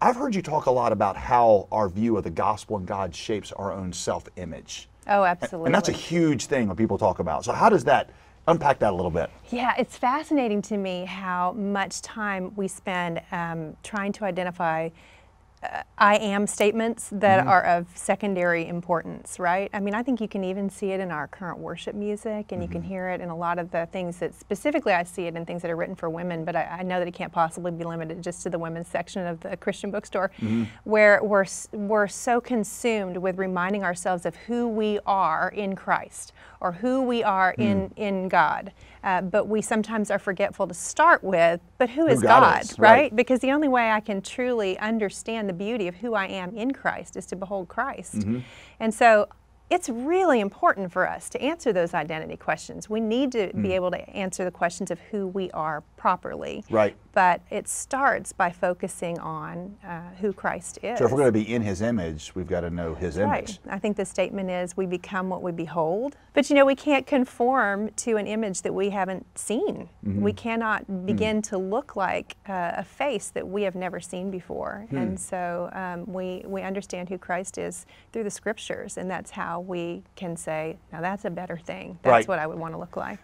I've heard you talk a lot about how our view of the gospel and God shapes our own self image. Oh, absolutely. And that's a huge thing when people talk about. So, how does that unpack that a little bit? Yeah, it's fascinating to me how much time we spend um, trying to identify uh, I am statements that mm-hmm. are of secondary importance, right? I mean, I think you can even see it in our current worship music, and mm-hmm. you can mm-hmm. hear it in a lot of the things that specifically I see it in things that are written for women, but I, I know that it can't possibly be limited just to the women's section of the Christian bookstore, mm-hmm. where we're, we're so consumed with reminding ourselves of who we are in Christ or who we are mm. in, in God. Uh, but we sometimes are forgetful to start with, but who, who is God, right? right? Because the only way I can truly understand the beauty of who I am in Christ is to behold Christ. Mm-hmm. And so it's really important for us to answer those identity questions. We need to mm. be able to answer the questions of who we are properly. Right. But it starts by focusing on uh, who Christ is. So if we're going to be in His image, we've got to know His image. Right. I think the statement is we become what we behold. But you know, we can't conform to an image that we haven't seen. Mm-hmm. We cannot mm. begin mm. to look like uh, a face that we have never seen before. Mm. And so um, we, we understand who Christ is through the scriptures, and that's how we can say, now that's a better thing. That's right. what I would want to look like.